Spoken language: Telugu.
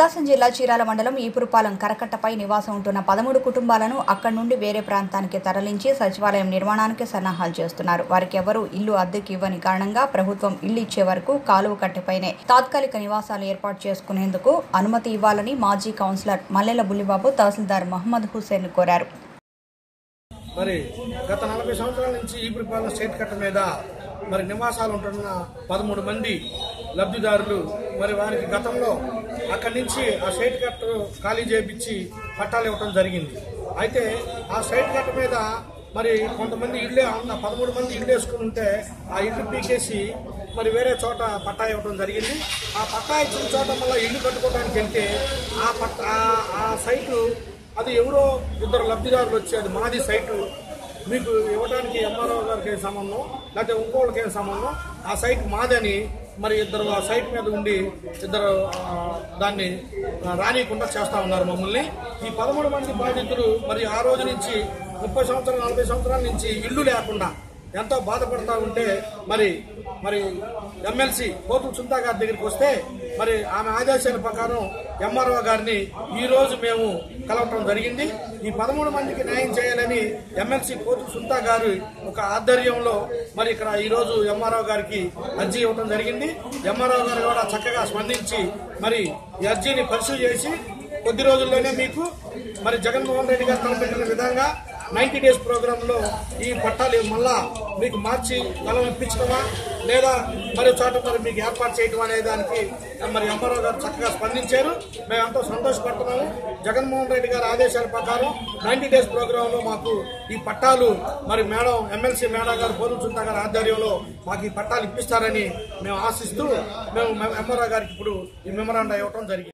ప్రకాశం జిల్లా చీరాల మండలం ఈపురుపాలెం కరకట్టపై నివాసం ఉంటున్న పదమూడు కుటుంబాలను అక్కడి నుండి వేరే ప్రాంతానికి తరలించి సచివాలయం నిర్మాణానికి సన్నాహాలు చేస్తున్నారు. వారికి ఎవరూ ఇల్లు అద్దెకి ఇవ్వని కారణంగా ప్రభుత్వం ఇల్లు ఇచ్చే వరకు కాలువ కట్టెపైనే తాత్కాలిక నివాసాలు ఏర్పాటు చేసుకునేందుకు అనుమతి ఇవ్వాలని మాజీ కౌన్సిలర్ మల్లెల బుల్లిబాబు తహసీల్దార్ మహమ్మద్ హుసేన్ కోరారు. మరి గత నలభై సంవత్సరాల నుంచి ఈ స్టేట్ కట్ట మీద మరి నివాసాలు ఉంటున్న పదమూడు మంది లబ్ధిదారులు మరి వారికి గతంలో అక్కడి నుంచి ఆ సైట్ కట్ట ఖాళీ చేయించి పట్టాలు ఇవ్వటం జరిగింది. అయితే ఆ సైట్ కట్ట మీద మరి కొంతమంది ఇళ్ళే ఉన్న పదమూడు మంది ఇల్లు వేసుకుని ఉంటే ఆ ఇల్లు పీకేసి మరి వేరే చోట పట్టా ఇవ్వడం జరిగింది. ఆ పట్టా ఇచ్చిన చోట మళ్ళీ ఇల్లు కట్టుకోవడానికి వెళ్తే ఆ పట్ట ఆ- ఆ సైటు అది ఎవరో ఇద్దరు లబ్ధిదారులు వచ్చి అది మాది సైటు మీకు ఇవ్వడానికి ఎంఆర్ఓ గారికి సంబంధం? లేకపోతే ఇంకోళ్ళకి సంబంధం? ఆ సైట్ మాదని మరి ఇద్దరు ఆ సైట్ మీద ఉండి ఇద్దరు దాన్ని రానియకుండా చేస్తూ ఉన్నారు మమ్మల్ని. ఈ పదమూడు మంది బాధితులు మరి ఆ రోజు నుంచి ముప్పై సంవత్సరాలు నలభై సంవత్సరాల నుంచి ఇల్లు లేకుండా ఎంతో బాధపడతా ఉంటే మరి మరి ఎమ్మెల్సీ కోతులు సుంతా గారి దగ్గరికి వస్తే మరి ఆమె ఆదేశాల ప్రకారం ఎంఆర్ఓ గారిని ఈ రోజు మేము కలవటం జరిగింది. ఈ పదమూడు మందికి న్యాయం చేయాలని ఎమ్మెల్సీ కోతుల సుంతా గారు ఒక ఆధ్వర్యంలో మరి ఇక్కడ ఈ రోజు ఎంఆర్ఓ గారికి అర్జీ ఇవ్వడం జరిగింది. ఎంఆర్ఓ గారు కూడా చక్కగా స్పందించి మరి ఈ అర్జీని పరిశీలి చేసి కొద్ది రోజుల్లోనే మీకు మరి జగన్మోహన్ రెడ్డి గారు తలపెట్టిన విధంగా నైన్టీ డేస్ ప్రోగ్రామ్లో ఈ పట్టాలు మళ్ళా మీకు మార్చి కలం ఇప్పించడమా? లేదా మరి చోట మరి మీకు ఏర్పాటు చేయడం అనే దానికి మరి ఎంఆర్ఓ గారు చక్కగా స్పందించారు. మేము ఎంతో సంతోషపడుతున్నాము. జగన్మోహన్ రెడ్డి గారి ఆదేశాల ప్రకారం నైన్టీ డేస్ ప్రోగ్రామ్లో మాకు ఈ పట్టాలు మరి మేడం ఎమ్మెల్సీ మేడం గారు పోలుచుంటా గారి ఆధ్వర్యంలో మాకు ఈ పట్టాలు ఇప్పిస్తారని మేము ఆశిస్తూ మేము ఎంఆర్ఓ గారికి ఇప్పుడు ఈ మెమరాండా ఇవ్వటం జరిగింది.